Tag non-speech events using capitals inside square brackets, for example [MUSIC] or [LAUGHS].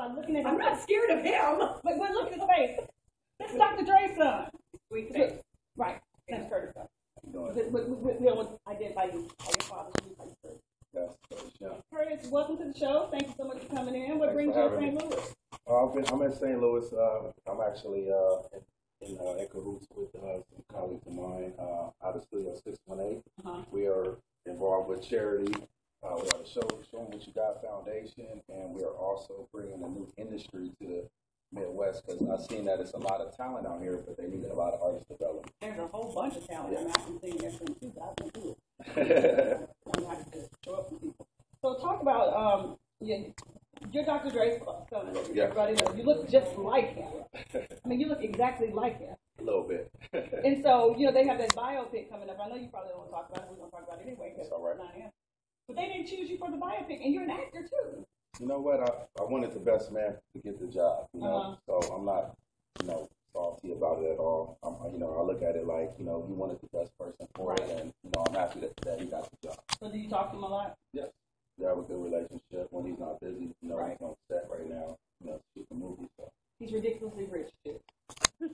I'm looking at I'm his not scared of him. But, but look at his face. This is Dr. Dre's son. Sweet face. Right. That's Curtis' son. doing We, almost identify you by your father. so we call you Curtis. that's yeah. Curtis, welcome to the show. Thank you so much for coming in. What Thanks brings you to St. me. Louis? Uh, I've been, I'm in St. Louis. Uh, I'm actually uh, in, in, uh, in cahoots with uh, some colleagues of mine uh, out of Studio 618. Uh-huh. We are involved with charity. Uh, we have a show, Showing What You Got Foundation, and we are also bringing a new industry to the Midwest because I've seen that it's a lot of talent out here, but they need a lot of artist development. There's a whole bunch of talent. Yeah. and I can too. but I can do it. I'm not just show up people. So talk about um, yeah, you're Dr. Dre's son. Yeah. Everybody knows. You look just like him. I mean, you look exactly like him. a little bit. And so, you know, they have that biopic coming up. I know you probably don't want to talk about it. We're going to talk about it anyway. It's all right. It's 9 a.m. But they didn't choose you for the biopic, and you're an actor too. you know what? I, I wanted the best man to get the job, you know. Uh-huh. So I'm not, you know, salty about it at all. I'm, you know, I look at it like, you know, you wanted the best person for it, and you know, I'm happy that, that he got the job. So do you talk to them a lot? Yes, we have a good relationship when he's not busy. You know, Right. he's on set right now. You know, shooting a movie. So He's ridiculously rich too. [LAUGHS]